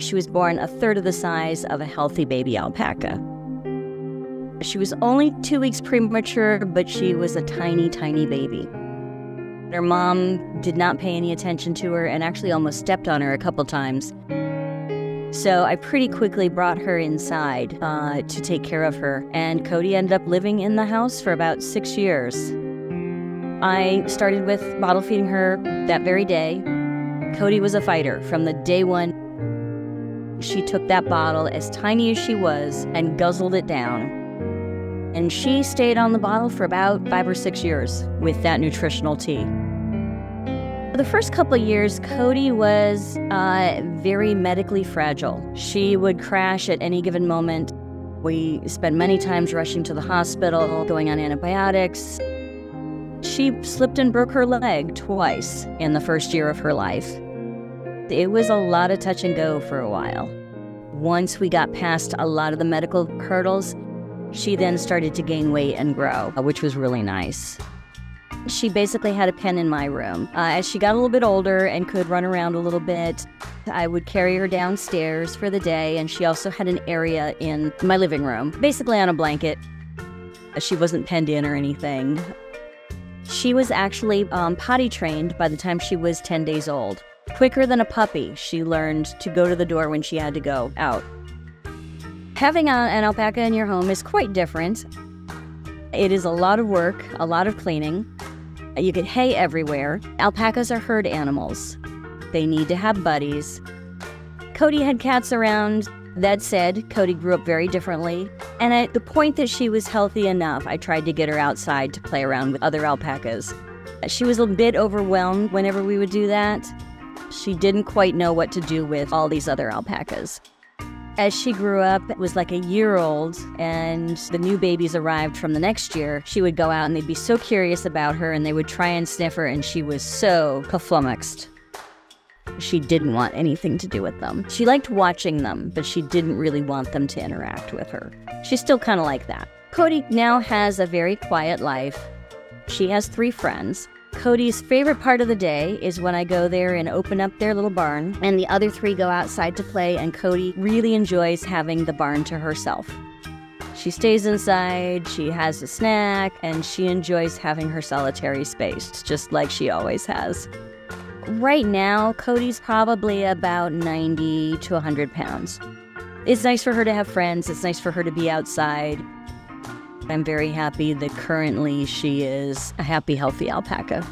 She was born a third of the size of a healthy baby alpaca. She was only two weeks premature, but she was a tiny, tiny baby. Her mom did not pay any attention to her and actually almost stepped on her a couple times. So I pretty quickly brought her inside uh, to take care of her, and Cody ended up living in the house for about six years. I started with bottle feeding her that very day. Cody was a fighter from the day one. She took that bottle, as tiny as she was, and guzzled it down. And she stayed on the bottle for about five or six years with that nutritional tea. For the first couple of years, Cody was uh, very medically fragile. She would crash at any given moment. We spent many times rushing to the hospital, going on antibiotics. She slipped and broke her leg twice in the first year of her life. It was a lot of touch and go for a while. Once we got past a lot of the medical hurdles, she then started to gain weight and grow, which was really nice. She basically had a pen in my room. Uh, as she got a little bit older and could run around a little bit, I would carry her downstairs for the day, and she also had an area in my living room, basically on a blanket. She wasn't penned in or anything. She was actually um, potty trained by the time she was 10 days old. Quicker than a puppy, she learned to go to the door when she had to go out. Having a, an alpaca in your home is quite different. It is a lot of work, a lot of cleaning. You get hay everywhere. Alpacas are herd animals. They need to have buddies. Cody had cats around. That said, Cody grew up very differently. And at the point that she was healthy enough, I tried to get her outside to play around with other alpacas. She was a bit overwhelmed whenever we would do that. She didn't quite know what to do with all these other alpacas. As she grew up, it was like a year old, and the new babies arrived from the next year. She would go out and they'd be so curious about her and they would try and sniff her, and she was so flummoxed. She didn't want anything to do with them. She liked watching them, but she didn't really want them to interact with her. She's still kind of like that. Cody now has a very quiet life. She has three friends. Cody's favorite part of the day is when I go there and open up their little barn, and the other three go outside to play, and Cody really enjoys having the barn to herself. She stays inside, she has a snack, and she enjoys having her solitary space, just like she always has. Right now, Cody's probably about 90 to 100 pounds. It's nice for her to have friends, it's nice for her to be outside. I'm very happy that currently she is a happy, healthy alpaca.